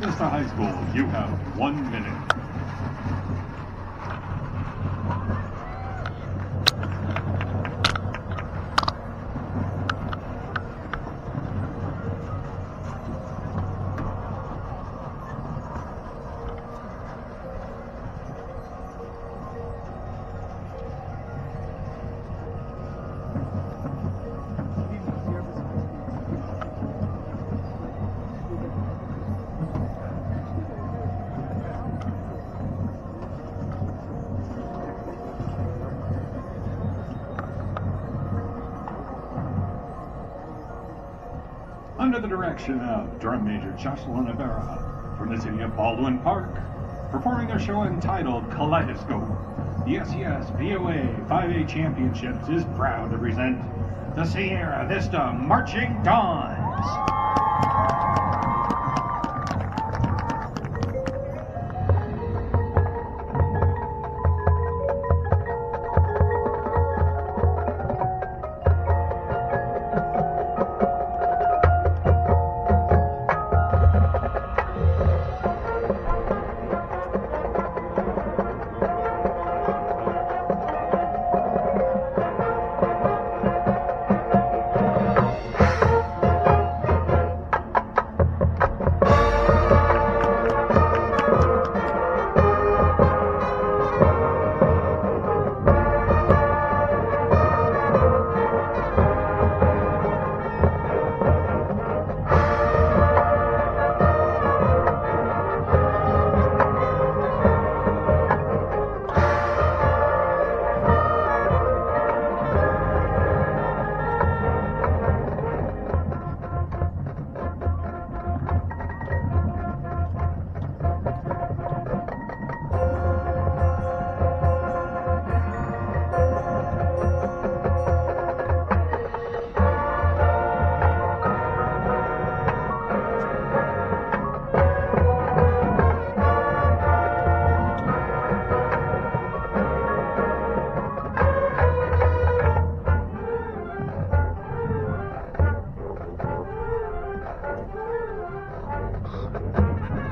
Vista High School, you have one minute. Under the direction of drum major Jocelyn Rivera from the city of Baldwin Park, performing their show entitled Kaleidoscope, the SCSBOA 5A Championships is proud to present the Sierra Vista Marching Dons.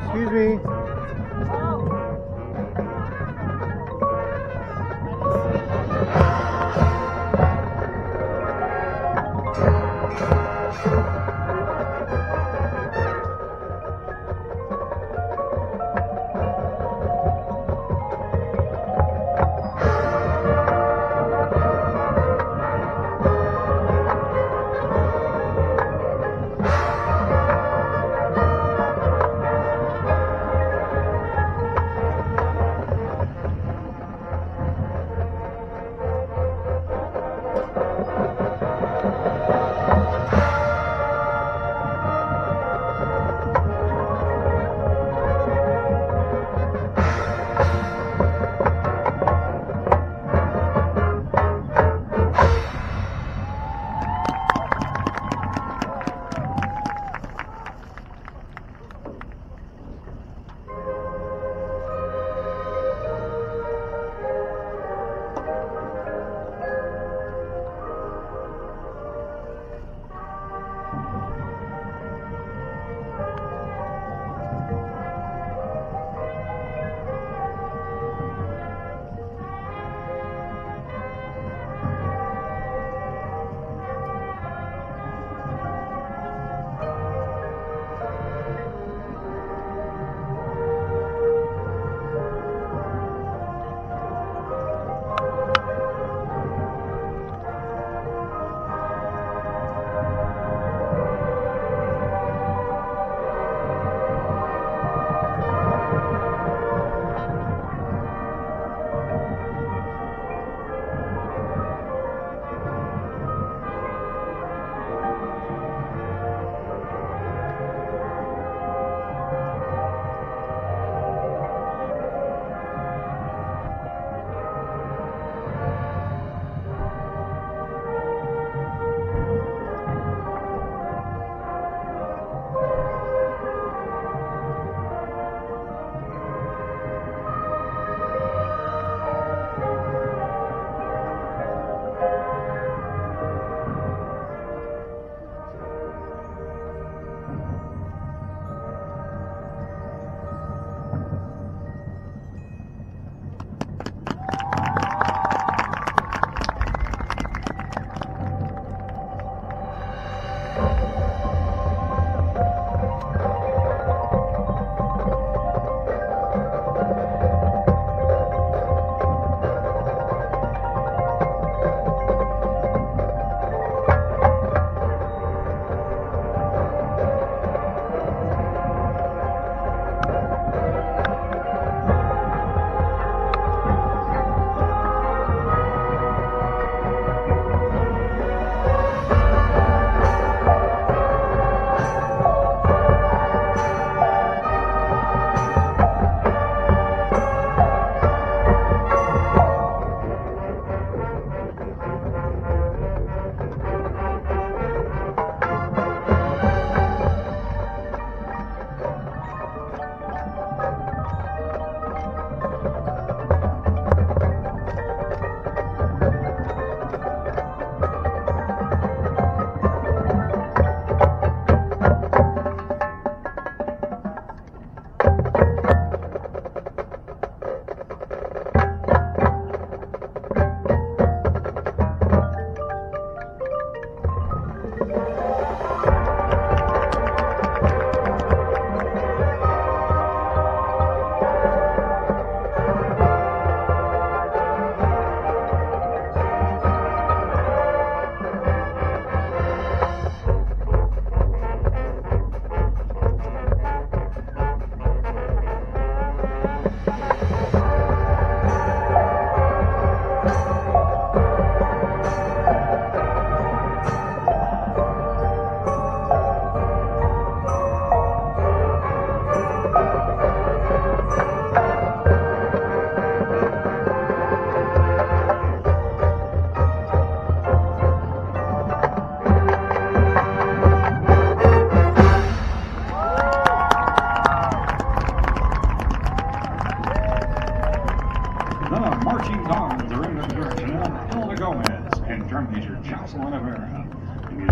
Excuse me.